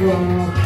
world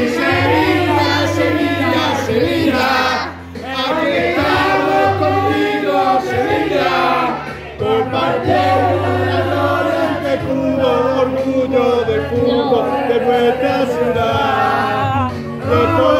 Y se mira, se ha se mira, Sevilla, contigo se por parte de los orgullo de fútbol de nuestra ciudad.